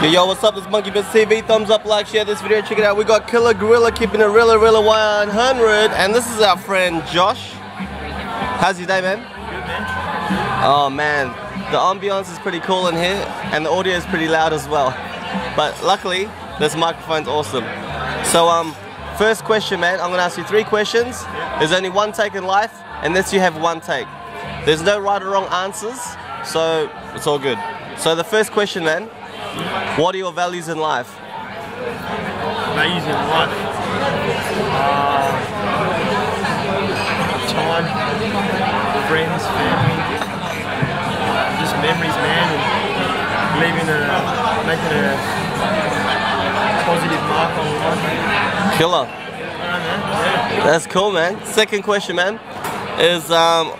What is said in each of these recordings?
Yo, yo, what's up? This is Monkey Biz TV. Thumbs up, like, share this video, check it out. We got Killer Gorilla keeping it real, real 100. And this is our friend Josh. How's your day, man? Good, man. Oh, man. The ambiance is pretty cool in here, and the audio is pretty loud as well. But luckily, this microphone's awesome. So, um, first question, man. I'm gonna ask you three questions. There's only one take in life, unless you have one take. There's no right or wrong answers, so it's all good. So the first question, man. What are your values in life? Values in life. Uh, time, friends, family, just memories, man, and leaving a, making a positive mark on life. Killer. Know. That's cool, man. Second question, man, is um,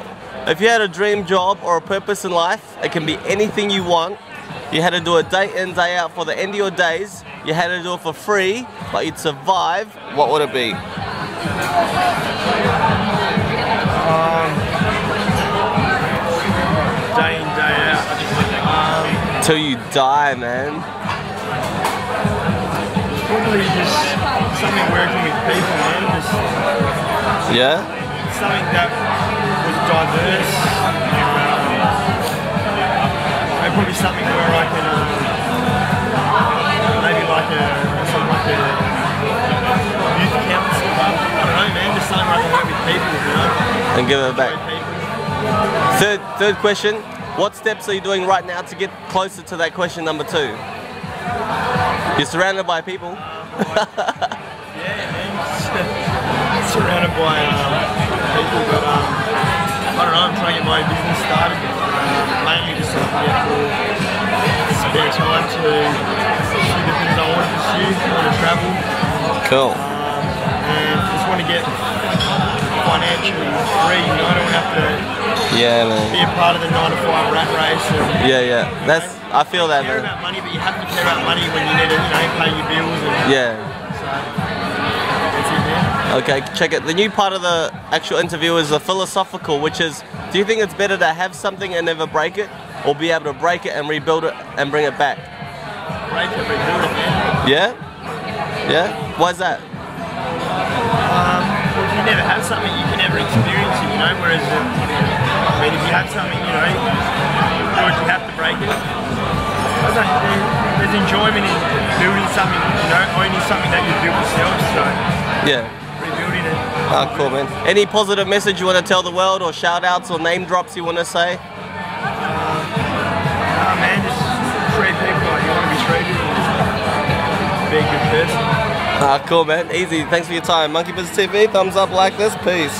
if you had a dream job or a purpose in life, it can be anything you want. You had to do it day in, day out for the end of your days. You had to do it for free, but you'd survive. What would it be? Day in, day out. Um, Till you die, man. probably just something working with people, man. Just Yeah? something that was diverse. Probably something where I can, um, maybe like a, like a youth council. I don't know, man. Just something where I can work with people, you know. And give it back. Third, third question. What steps are you doing right now to get closer to that question number two? You're surrounded by people. Yeah, man. Surrounded by um, people, but um, I don't know. I'm trying to get my business started. Um, mainly to the things I want to pursue. I want to travel. Cool. Um, and just want to get financially free. You know, I don't have to Yeah, be man. a part of the nine to five rat race. And Yeah, yeah. That's. I feel that, care man. about money, but you have to care about money when you need to, you know, pay your bills. And Yeah. it. Okay, check it. The new part of the actual interview is the philosophical, which is do you think it's better to have something and never break it, or be able to break it and rebuild it and bring it back? Break it, rebuild it, man. Yeah? Yeah? Why's that? Um, well, if you never have something, you can never experience it, you know. Whereas, uh, I mean, if you have something, you know, you have to break it. I don't know, there's enjoyment in building something, you know, owning something that you built yourself. So Yeah. rebuilding it. Ah, cool, man. Any positive message you want to tell the world, or shout outs or name drops you want to say? Good person. Ah, cool, man. Easy. Thanks for your time. Monkey Biz TV, thumbs up like this. Peace.